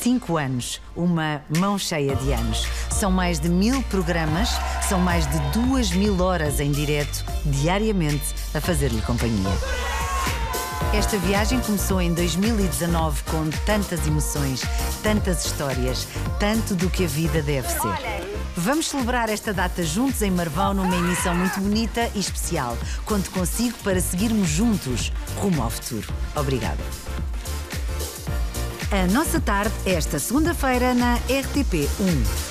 Cinco anos, uma mão cheia de anos. São mais de mil programas, são mais de duas mil horas em direto, diariamente, a fazer-lhe companhia. Esta viagem começou em 2019 com tantas emoções, tantas histórias, tanto do que a vida deve ser. Vamos celebrar esta data juntos em Marvão numa emissão muito bonita e especial. Conto consigo para seguirmos juntos rumo ao futuro. Obrigada. A nossa tarde, esta segunda-feira, na RTP 1.